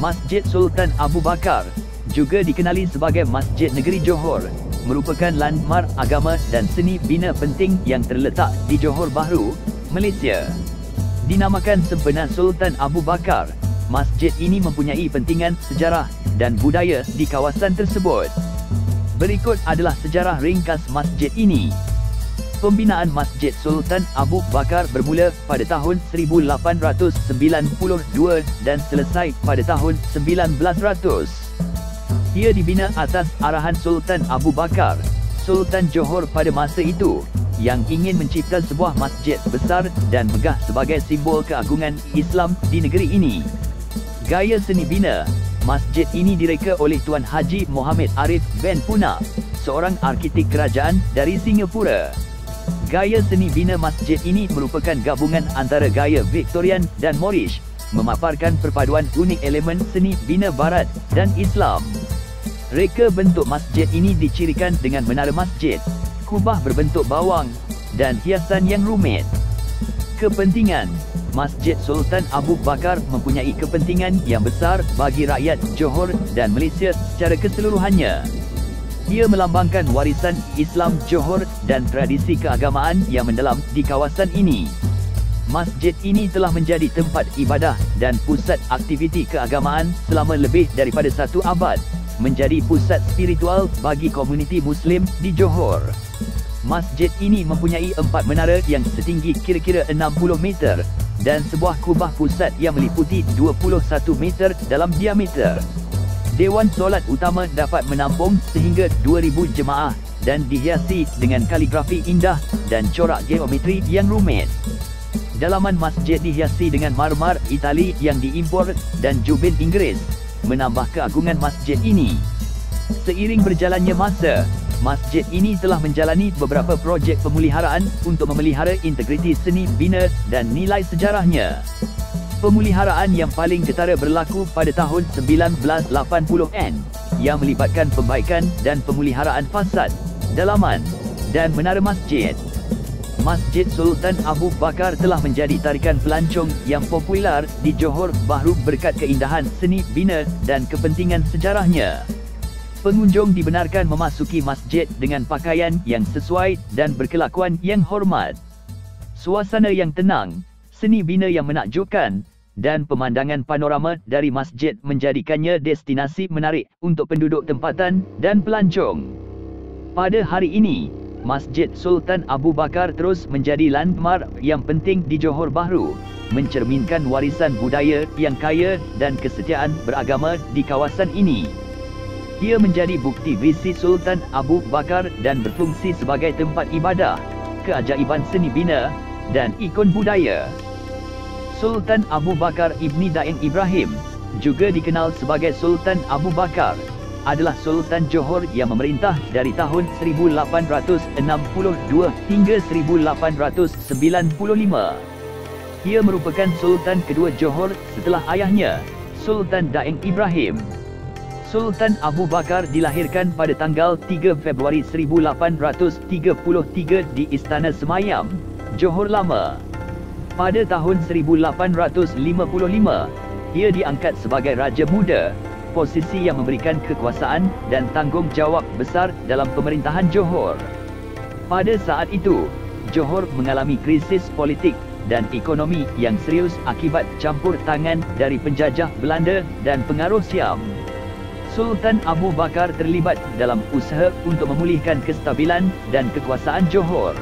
Masjid Sultan Abu Bakar, juga dikenali sebagai Masjid Negeri Johor, merupakan landmark agama dan seni bina penting yang terletak di Johor Bahru, Malaysia. Dinamakan sebenar Sultan Abu Bakar, masjid ini mempunyai pentingan sejarah dan budaya di kawasan tersebut. Berikut adalah sejarah ringkas masjid ini. Pembinaan Masjid Sultan Abu Bakar bermula pada tahun 1892 dan selesai pada tahun 1900. Ia dibina atas arahan Sultan Abu Bakar, Sultan Johor pada masa itu, yang ingin mencipta sebuah masjid besar dan megah sebagai simbol keagungan Islam di negeri ini. Gaya seni bina, masjid ini direka oleh Tuan Haji Mohamed Arif Ben Puna, seorang arkitek kerajaan dari Singapura. Gaya seni bina masjid ini merupakan gabungan antara gaya Victorian dan Moorish, memaparkan perpaduan unik elemen seni bina barat dan Islam. Reka bentuk masjid ini dicirikan dengan menara masjid, kubah berbentuk bawang dan hiasan yang rumit. Kepentingan Masjid Sultan Abu Bakar mempunyai kepentingan yang besar bagi rakyat Johor dan Malaysia secara keseluruhannya. Ia melambangkan warisan Islam Johor dan tradisi keagamaan yang mendalam di kawasan ini. Masjid ini telah menjadi tempat ibadah dan pusat aktiviti keagamaan selama lebih daripada satu abad, menjadi pusat spiritual bagi komuniti Muslim di Johor. Masjid ini mempunyai empat menara yang setinggi kira-kira 60 meter dan sebuah kubah pusat yang meliputi 21 meter dalam diameter. Dewan Solat Utama dapat menampung sehingga 2,000 jemaah dan dihiasi dengan kaligrafi indah dan corak geometri yang rumit. Dalaman masjid dihiasi dengan marmar Itali yang diimpor dan jubin Inggeris, menambah keagungan masjid ini. Seiring berjalannya masa, masjid ini telah menjalani beberapa projek pemuliharaan untuk memelihara integriti seni bina dan nilai sejarahnya. Pemuliharaan yang paling ketara berlaku pada tahun 1980N yang melibatkan pembaikan dan pemuliharaan fasad, dalaman dan menara masjid. Masjid Sultan Abu Bakar telah menjadi tarikan pelancong yang popular di Johor Bahru berkat keindahan seni bina dan kepentingan sejarahnya. Pengunjung dibenarkan memasuki masjid dengan pakaian yang sesuai dan berkelakuan yang hormat. Suasana yang tenang, seni bina yang menakjubkan dan pemandangan panorama dari masjid menjadikannya destinasi menarik untuk penduduk tempatan dan pelancong. Pada hari ini, Masjid Sultan Abu Bakar terus menjadi landmark yang penting di Johor Bahru, mencerminkan warisan budaya yang kaya dan kesetiaan beragama di kawasan ini. Ia menjadi bukti visi Sultan Abu Bakar dan berfungsi sebagai tempat ibadah, keajaiban seni bina dan ikon budaya. Sultan Abu Bakar Ibni Daeng Ibrahim, juga dikenal sebagai Sultan Abu Bakar, adalah Sultan Johor yang memerintah dari tahun 1862 hingga 1895. Ia merupakan Sultan kedua Johor setelah ayahnya, Sultan Daeng Ibrahim. Sultan Abu Bakar dilahirkan pada tanggal 3 Februari 1833 di Istana Semayam, Johor Lama. Pada tahun 1855, ia diangkat sebagai Raja Muda, posisi yang memberikan kekuasaan dan tanggungjawab besar dalam pemerintahan Johor. Pada saat itu, Johor mengalami krisis politik dan ekonomi yang serius akibat campur tangan dari penjajah Belanda dan pengaruh Siam. Sultan Abu Bakar terlibat dalam usaha untuk memulihkan kestabilan dan kekuasaan Johor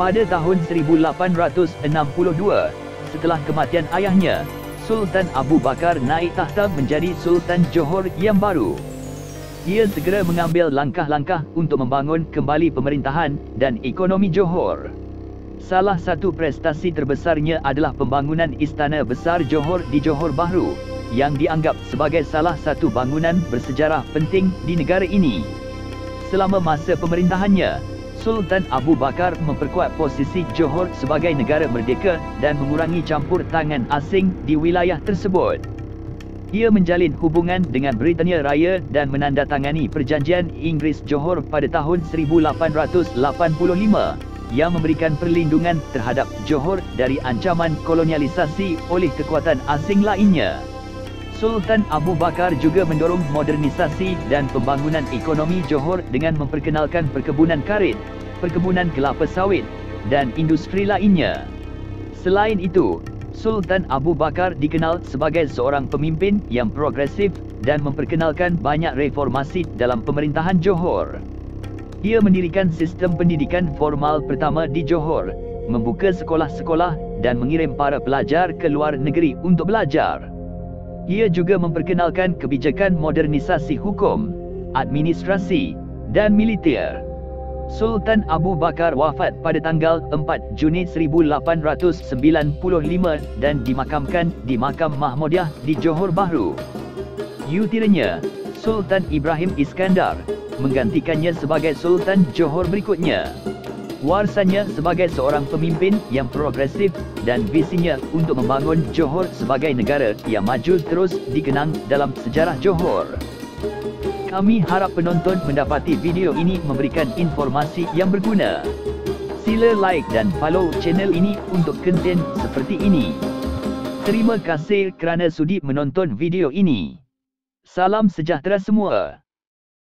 pada tahun 1862 setelah kematian ayahnya Sultan Abu Bakar naik tahta menjadi Sultan Johor yang baru. Ia segera mengambil langkah-langkah untuk membangun kembali pemerintahan dan ekonomi Johor. Salah satu prestasi terbesarnya adalah pembangunan istana besar Johor di Johor Bahru yang dianggap sebagai salah satu bangunan bersejarah penting di negara ini. Selama masa pemerintahannya Sultan Abu Bakar memperkuat posisi Johor sebagai negara merdeka dan mengurangi campur tangan asing di wilayah tersebut. Ia menjalin hubungan dengan Britania Raya dan menandatangani perjanjian Inggeris Johor pada tahun 1885 yang memberikan perlindungan terhadap Johor dari ancaman kolonialisasi oleh kekuatan asing lainnya. Sultan Abu Bakar juga mendorong modernisasi dan pembangunan ekonomi Johor dengan memperkenalkan perkebunan karet, perkebunan kelapa sawit dan industri lainnya. Selain itu, Sultan Abu Bakar dikenal sebagai seorang pemimpin yang progresif dan memperkenalkan banyak reformasi dalam pemerintahan Johor. Ia mendirikan sistem pendidikan formal pertama di Johor, membuka sekolah-sekolah dan mengirim para pelajar ke luar negeri untuk belajar. Ia juga memperkenalkan kebijakan modernisasi hukum, administrasi dan militer. Sultan Abu Bakar wafat pada tanggal 4 Juni 1895 dan dimakamkan di Makam Mahmudiyah di Johor Bahru. Yutiranya, Sultan Ibrahim Iskandar, menggantikannya sebagai Sultan Johor berikutnya. Warisannya sebagai seorang pemimpin yang progresif dan visinya untuk membangun Johor sebagai negara yang maju terus dikenang dalam sejarah Johor. Kami harap penonton mendapati video ini memberikan informasi yang berguna. Sila like dan follow channel ini untuk konten seperti ini. Terima kasih kerana sudi menonton video ini. Salam sejahtera semua.